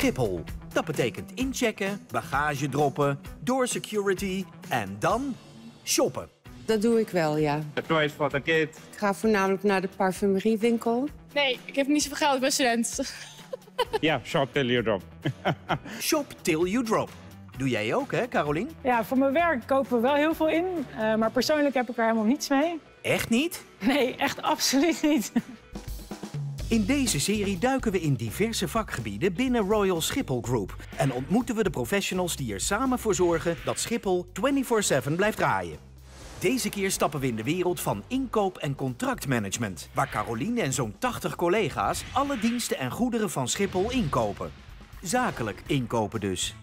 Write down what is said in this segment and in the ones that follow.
Schiphol. Dat betekent inchecken, bagage droppen, door security en dan shoppen. Dat doe ik wel, ja. The toys for the kids. Ik ga voornamelijk naar de parfumeriewinkel. Nee, ik heb niet zoveel geld, ik ben student. Ja, shop till you drop. Shop till you drop. Doe jij ook, hè, Carolien? Ja, voor mijn werk kopen we wel heel veel in. eh, maar persoonlijk heb ik er helemaal niets mee. Echt niet? Nee, echt absoluut niet. In deze serie duiken we in diverse vakgebieden binnen Royal Schiphol Group en ontmoeten we de professionals die er samen voor zorgen dat Schiphol 24/7 blijft draaien. Deze keer stappen we in de wereld van inkoop en contractmanagement, waar Caroline en zo'n 80 collega's alle diensten en goederen van Schiphol inkopen. Zakelijk inkopen dus.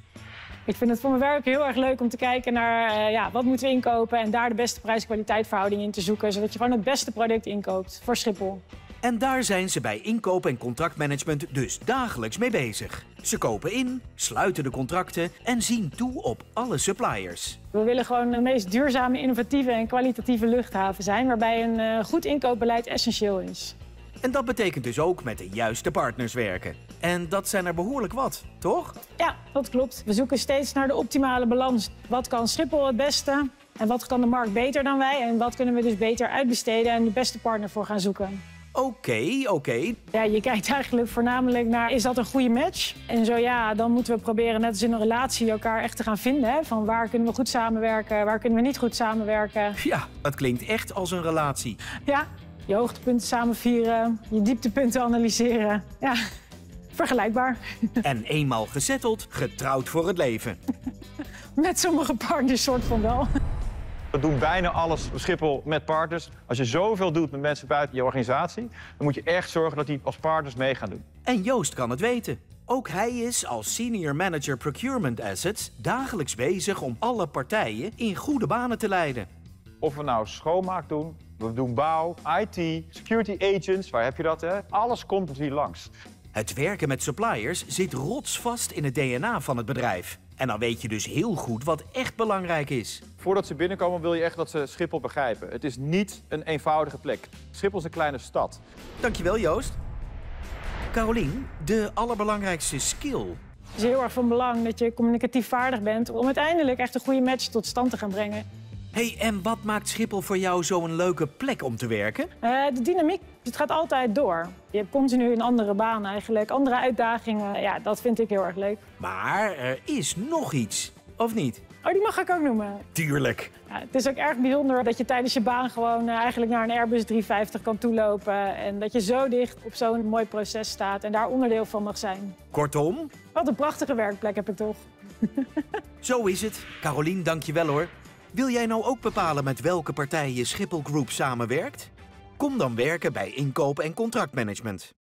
Ik vind het voor mijn werk heel erg leuk om te kijken naar eh, ja, wat moeten we inkopen en daar de beste prijs-kwaliteit verhouding in te zoeken, zodat je gewoon het beste product inkoopt voor Schiphol. En daar zijn ze bij inkoop en contractmanagement dus dagelijks mee bezig. Ze kopen in, sluiten de contracten en zien toe op alle suppliers. We willen gewoon de meest duurzame, innovatieve en kwalitatieve luchthaven zijn, waarbij een eh, goed inkoopbeleid essentieel is. En dat betekent dus ook met de juiste partners werken. En dat zijn er behoorlijk wat, toch? Ja, dat klopt. We zoeken steeds naar de optimale balans. Wat kan Schiphol het beste en wat kan de markt beter dan wij en wat kunnen we dus beter uitbesteden en de beste partner voor gaan zoeken. Oké, oké. Ja, je kijkt eigenlijk voornamelijk naar, is dat een goede match? En zo ja, dan moeten we proberen, net als in een relatie, elkaar echt te gaan vinden. Hè? Van waar kunnen we goed samenwerken, waar kunnen we niet goed samenwerken. Ja, dat klinkt echt als een relatie. Ja, je hoogtepunten samen vieren, je dieptepunten analyseren. Ja, vergelijkbaar. En eenmaal gezetteld, getrouwd voor het leven. Met sommige partners soort van wel. We doen bijna alles op Schiphol met partners. Als je zoveel doet met mensen buiten je organisatie, dan moet je echt zorgen dat die als partners mee gaan doen. En Joost kan het weten. Ook hij is als Senior Manager Procurement Assets dagelijks bezig om alle partijen in goede banen te leiden. Of we nou schoonmaak doen, we doen bouw, IT, security agents, waar heb je dat hè? Alles komt hier langs. Het werken met suppliers zit rotsvast in het DNA van het bedrijf. En dan weet je dus heel goed wat echt belangrijk is. Voordat ze binnenkomen wil je echt dat ze Schiphol begrijpen. Het is niet een eenvoudige plek. Schiphol is een kleine stad. Dankjewel Joost. Carolien, de allerbelangrijkste skill. Het is heel erg van belang dat je communicatief vaardig bent om uiteindelijk echt een goede match tot stand te gaan brengen. hey, en wat maakt Schiphol voor jou zo'n leuke plek om te werken? Eh, de dynamiek, het gaat altijd door. Je hebt continu een andere baan eigenlijk, andere uitdagingen. Ja, dat vind ik heel erg leuk. Maar er is nog iets, of niet? Oh, die mag ik ook noemen. Tuurlijk. Ja, het is ook erg bijzonder dat je tijdens je baan gewoon eh, eigenlijk naar een Airbus 350 kan toelopen. En dat je zo dicht op zo'n mooi proces staat en daar onderdeel van mag zijn. Kortom, Wat een prachtige werkplek heb ik toch. zo is het. Carolien, dankjewel hoor. Wil jij nou ook bepalen met welke partij je Schiphol Group samenwerkt? Kom dan werken bij inkoop en contractmanagement.